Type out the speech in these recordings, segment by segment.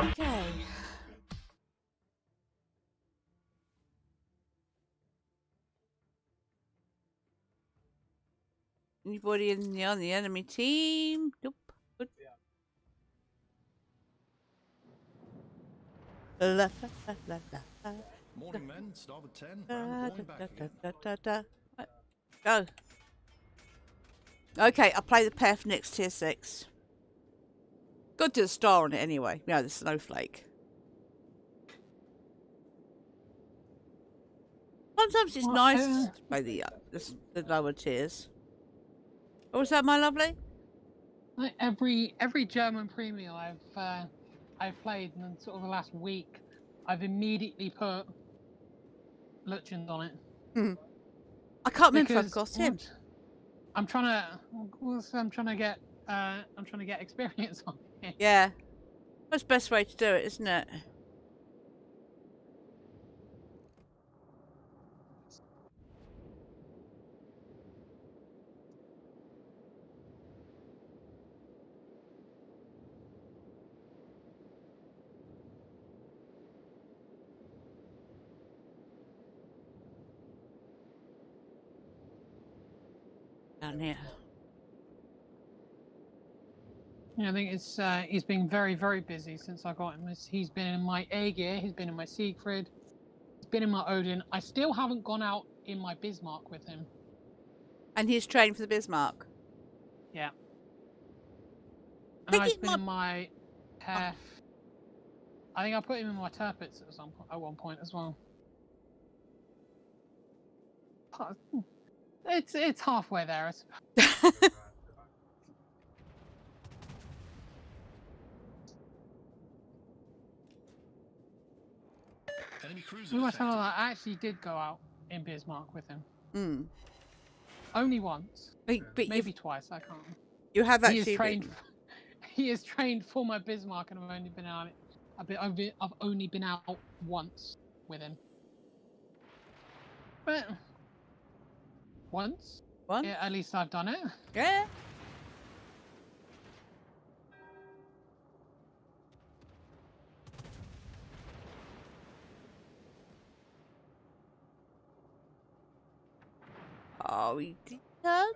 Okay. Anybody in the, on the enemy team? Nope. Good. Yeah. Morning, men. Start at 10. Go. Okay, I'll play the path next tier 6. Got to the star on it anyway. Yeah, the snowflake. Sometimes it's what? nice uh, by the, uh, the, the lower tiers. What was that, my lovely? Every every German premium I've uh, I've played, in sort of the last week, I've immediately put Lütjens on it. Mm. I can't remember if I've got him. I'm trying to. I'm trying to get uh, I'm trying to get experience on it. Yeah. That's the best way to do it, isn't it? Down here. Yeah, I think it's. Uh, he's been very very busy since I got him. He's- been in my Ägir. He's been in my Siegfried. He's been in my Odin. I still haven't gone out in my Bismarck with him. And he's trained for the Bismarck. Yeah. And Think I've been might- in my Hef. I think I put him in my Tirpitz at some at one point as well. It's it's halfway there. I suppose. Enemy cruiser We must tell detected. that I actually did go out in Bismarck with him. Mm. Only once, But, but maybe twice. I can't. you have He actually is trained. been- He is trained for my Bismarck, and I've only been out. I've been. I've, been, I've only been out once with him. But once, One? yeah, at least I've done it. Yeah. We did that?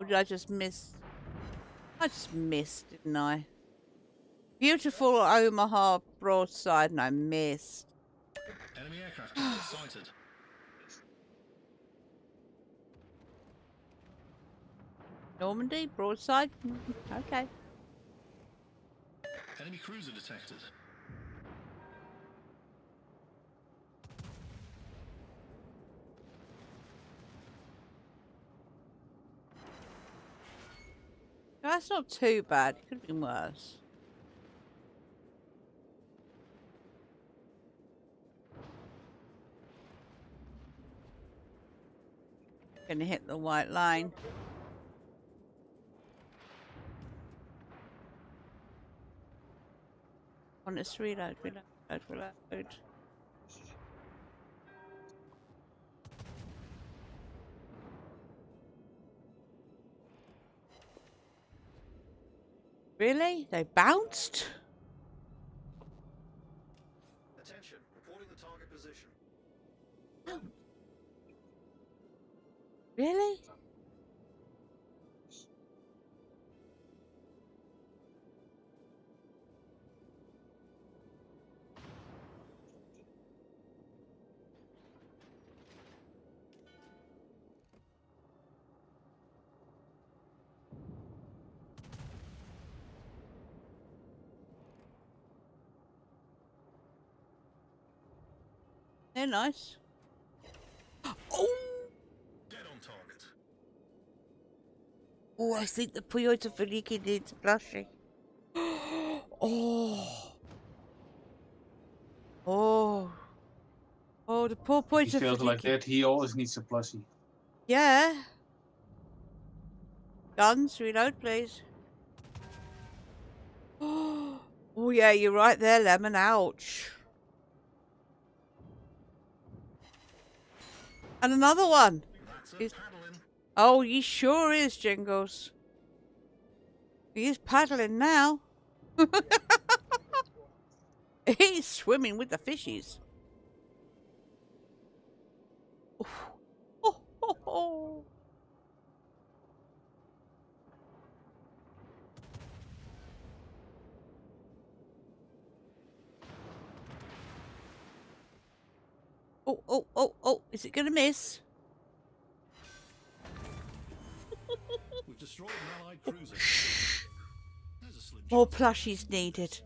Or did I just miss? I just missed, didn't I? Beautiful Omaha broadside, and I missed. Enemy aircraft sighted. Normandy broadside. Mhm, Okay. Enemy cruiser detected. That's not too bad. It Could have been worse. Gonna hit the white line. On its reload, reload, reload, Really? They bounced? Attention, reporting the target position. Really? They're nice. Oh! Dead on target. Oh, I think the Toyota Feliki needs blushing. oh. Oh. Oh, the poor He Toyota feels like that. He always needs a plushie. Yeah. Guns, reload, please. Oh, yeah, you're right there, Lemon. Ouch. And another one. Is- paddling. Oh, he sure is, Jingles. He's paddling now. He's swimming with the fishies. Oof. Oh, oh, oh. Oh, oh, oh, oh, is it going to miss? We've destroyed an allied cruiser. A slim More plushies needed.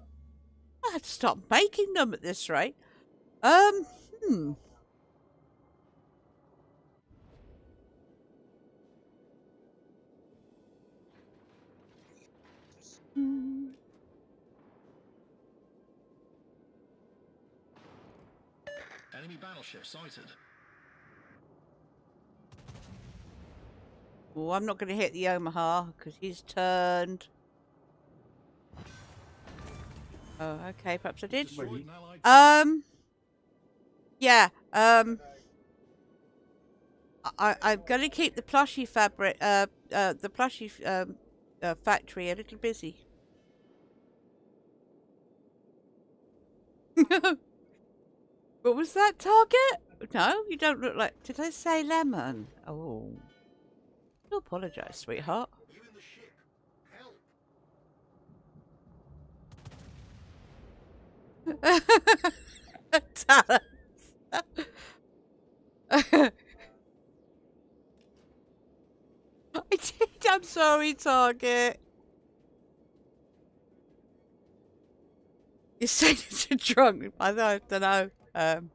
I have to stop making them at this rate. Um. Hmm. Enemy battleship sighted. Oh, I'm not going to hit the Omaha because he's turned. Oh, okay. Perhaps I did. Destroyed an allied Um. Yeah. Um. I I'm gonna keep the plushy fabric. Uh. Uh. The plushy um. Uh, factory a little busy. what was that target? No, you don't look like. Did I say lemon? Oh. Sweetheart. You. Help. Talent. I did. I'm sorry, Target. You're saying it's a drunk. I don't, don't know. Um,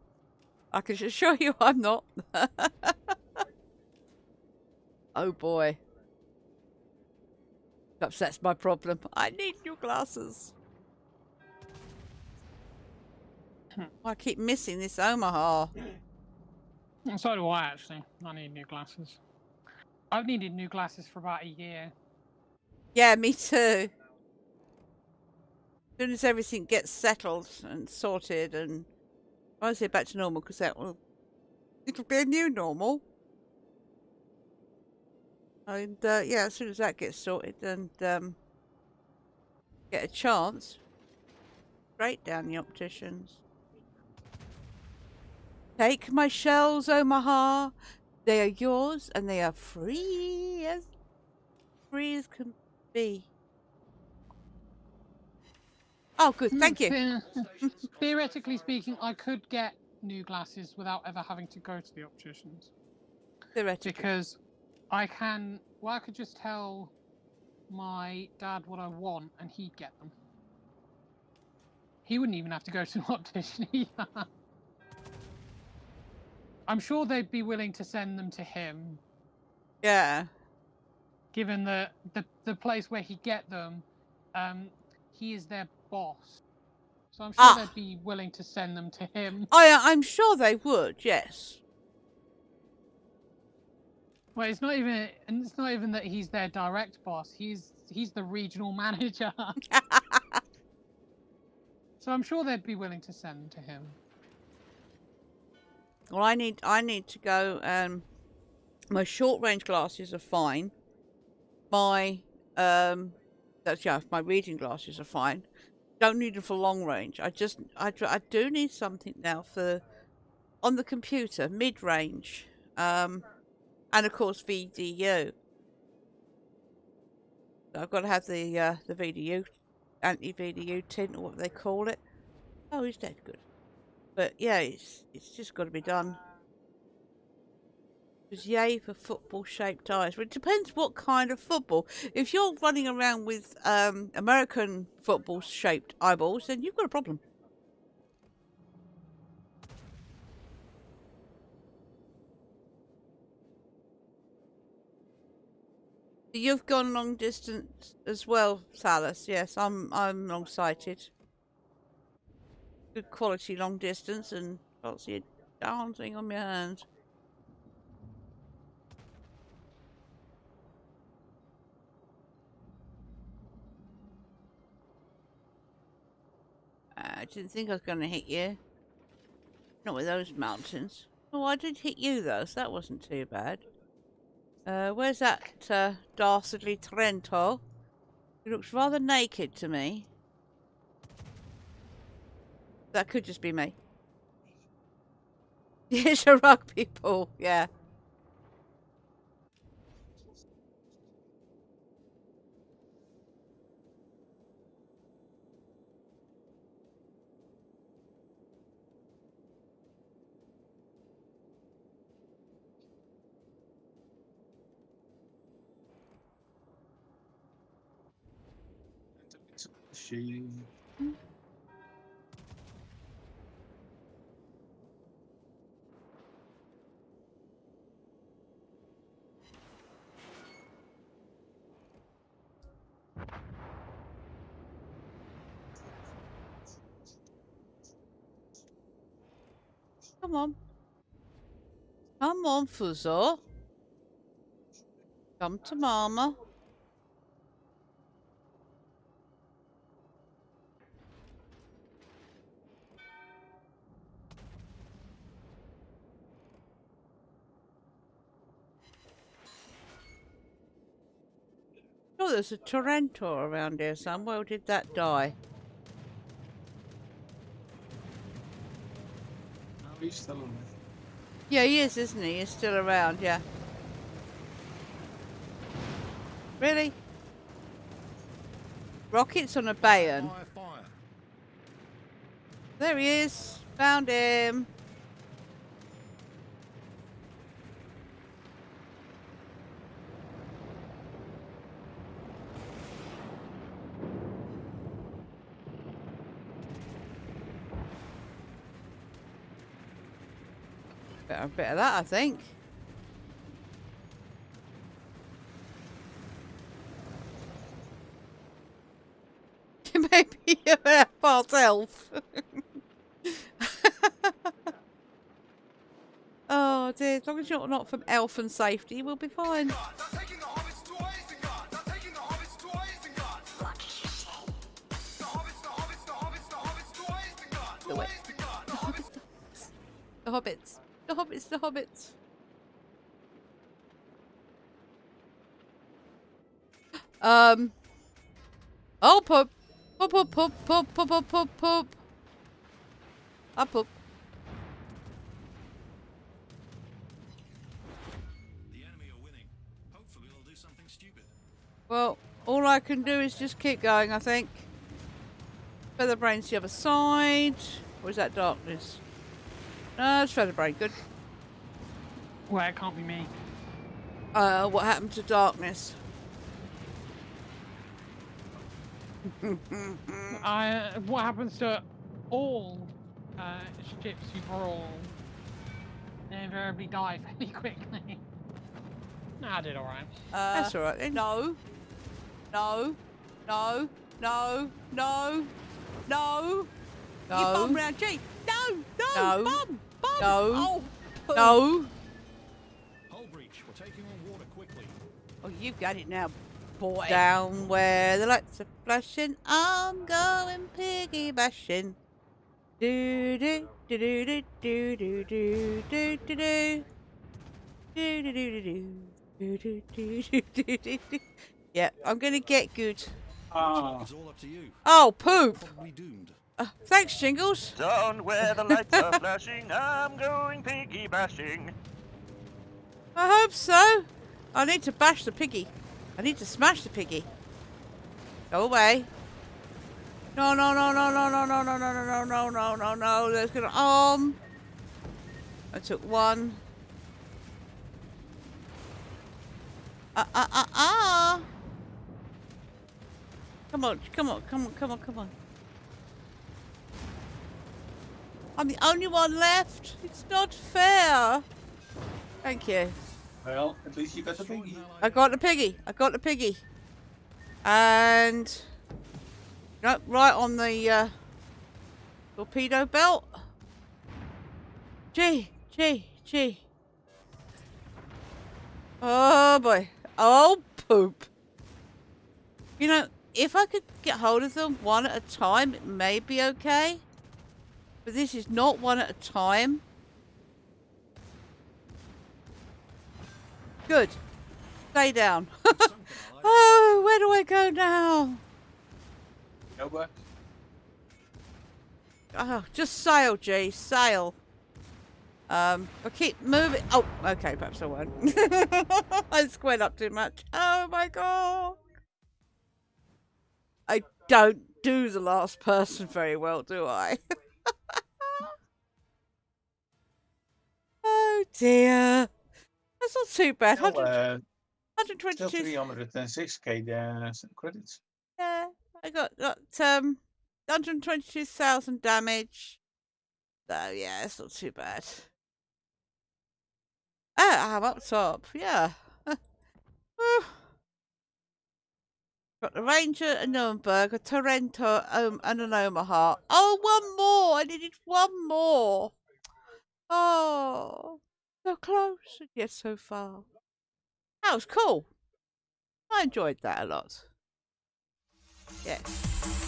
I can assure you I'm not. oh boy. Perhaps that's my problem. I need new glasses. Hmm. I keep missing this Omaha. So do I actually. I need new glasses. I've needed new glasses for about a year. Yeah, me too. As soon as everything gets settled and sorted and I say back to normal because that will it'll be a new normal. And uh, yeah, as soon as that gets sorted and um, get a chance, straight down the opticians. Take my shells, Omaha. They are yours and they are free as free as can be. Oh, good. Hmm, Thank you. Theoretically speaking, I could get new glasses without ever having to go to the opticians. Theoretically. because I can. Well, I could just tell my dad what I want, and he'd get them. He wouldn't even have to go to an optician either. I'm sure they'd be willing to send them to him, Yeah. given that the the place where he get them, um, he is their boss. So I'm sure Ah. they'd be willing to send them to him. I, I'm sure they would, yes. Well, it's not even, and it's not even that he's their direct boss. He's he's the regional manager. so I'm sure they'd be willing to send to him. Well, I need I need to go. Um, my short range glasses are fine. My um, that's yeah, my reading glasses are fine. Don't need them for long range. I just I I do need something now for on the computer mid range. Um, and of course VDU. I've got to have the uh, the VDU anti VDU tint or what they call it. Oh, he's dead. Good. But yeah, it's it's just got to be done. Because yay for football-shaped eyes. Well, it depends what kind of football. If you're running around with um, American football-shaped eyeballs, then you've got a problem. You've gone long distance as well, Salas. Yes, I'm I'm long-sighted good quality long distance and a darn thing on my hand. I didn't think I was going to hit you. Not with those mountains. Oh, I did hit you though, so that wasn't too bad. Uh, where's that uh, dastardly Trento? He looks rather naked to me. That could just be me. It's a rugby ball, yeah. Come on. Come on, Fuso. Come to Mama. Oh, there's a Toronto around here somewhere. Or did that die? He's still alive. Yeah, he is, isn't he? He's still around, yeah. Really? Rockets on a Bayern. Fire, fire. There he is. Found him. Bit, a bit of that, I think. Maybe you're a part elf. oh dear, as long as you're not from elf and safety, we'll be fine. The hobbits the hobbits, the hobbits. Um. Oh, poop. Poop, poop, poop, poop, poop, poop, poop, poop. Up, poop. Well, all I can do is just keep going, I think. Feather brains the other side. Or is that darkness? No, it's Featherbrain. Good. Well, it can't be me. Uh, what happened to darkness? I, what happens to all uh, ships you brawl? They invariably die fairly quickly. Nah, I did alright. Uh, That's all right then. No. No. No. No. No. No. You bomb round G. No. No. No. Bomb. Bomb. No. Oh. Uh, No. Hull breach. We're taking on water quickly. Oh, you've got it now, boy. Down where the lights are flashing, I'm going piggy bashing. Do do do do do do do do do do do. Do do do do do. Do do do do do do do. Yeah, I'm gonna get good. Ah, It's all up to you. Oh, poop! Probably doomed. Uh, thanks, Jingles. Down where the lights are flashing, I'm going piggy bashing. I hope so. I need to bash the piggy. I need to smash the piggy. Go away. No, no, no, no, no, no, no, no, no, no, no, no, no, no, no. There's gonna um. I took one. Ah, ah, ah, ah. Come on, come on, come on, come on, come on. I'm the only one left. It's not fair. Thank you. well, at least you got the Destroyed thingy. an allied I got the piggy. I got the piggy. And no, right on the uh, torpedo belt. Gee, gee, gee. Oh boy. Oh poop. You know, if I could get hold of them one at a time, it may be okay. But this is not one at a time. Good. Stay down. Oh, where do I go now? Back. Oh, just sail, G, sail. Um, but keep moving. Oh, okay, perhaps I won't. I squared up too much. Oh my god. I don't do the last person very well, do I? oh dear. That's not too bad. Still, 100, uh, still 122 306k uh, credits. Yeah, I got got um 122,000 damage. So yeah, it's not too bad. Ah, I'm up top. Yeah. Got the Ranger, a Nuremberg, a Torrento, um, and an Omaha. Oh, one more! I needed one more. Oh, so close and yet so far. That was cool. I enjoyed that a lot. Yes.